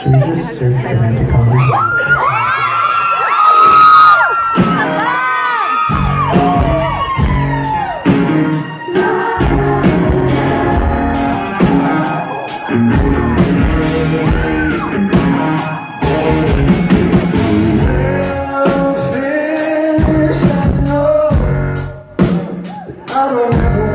Should we just search romantic comedy? I don't ever